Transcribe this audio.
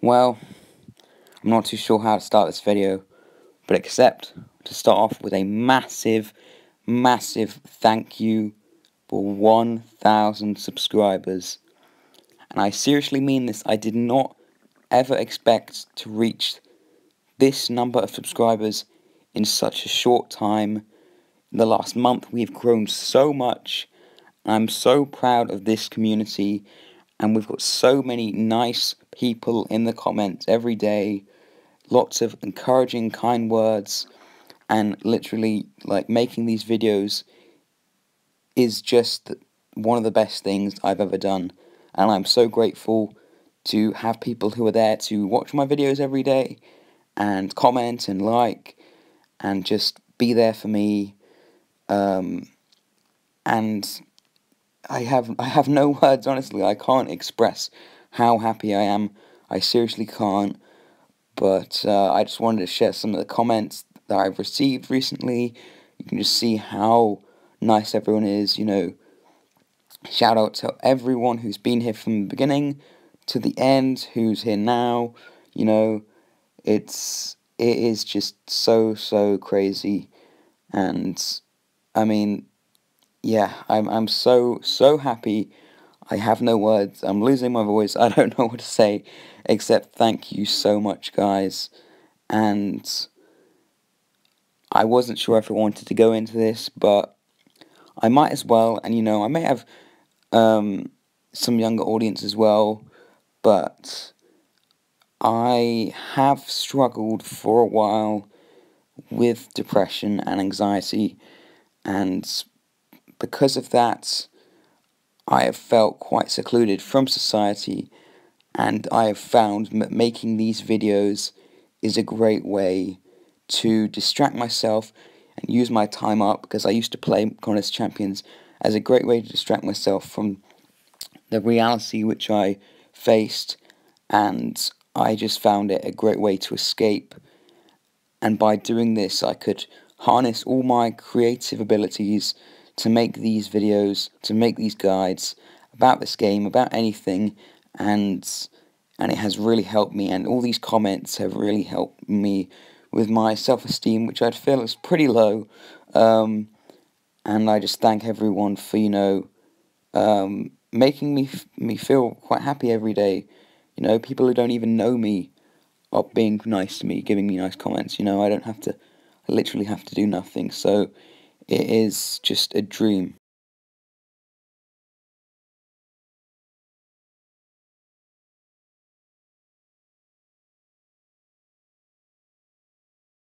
Well, I'm not too sure how to start this video, but except to start off with a massive, massive thank you for 1,000 subscribers. And I seriously mean this, I did not ever expect to reach this number of subscribers in such a short time. In the last month, we've grown so much. I'm so proud of this community, and we've got so many nice people in the comments every day. Lots of encouraging, kind words, and literally, like, making these videos is just one of the best things I've ever done. And I'm so grateful to have people who are there to watch my videos every day and comment and like and just be there for me. Um, and I have I have no words honestly. I can't express how happy I am. I seriously can't. But uh, I just wanted to share some of the comments that I've received recently. You can just see how nice everyone is. You know, shout out to everyone who's been here from the beginning to the end, who's here now. You know, it's it is just so so crazy, and I mean, yeah, I'm I'm so so happy. I have no words. I'm losing my voice. I don't know what to say except thank you so much, guys. And I wasn't sure if I wanted to go into this, but I might as well. And you know, I may have um, some younger audience as well, but I have struggled for a while with depression and anxiety, and because of that, I have felt quite secluded from society, and I have found that making these videos is a great way to distract myself and use my time up because I used to play Contest Champions as a great way to distract myself from the reality which I faced and I just found it a great way to escape. And by doing this, I could harness all my creative abilities to make these videos, to make these guides about this game, about anything, and and it has really helped me. And all these comments have really helped me with my self-esteem, which I'd feel is pretty low. Um, and I just thank everyone for you know um, making me me feel quite happy every day. You know, people who don't even know me are being nice to me, giving me nice comments. You know, I don't have to, I literally have to do nothing. So it is just a dream.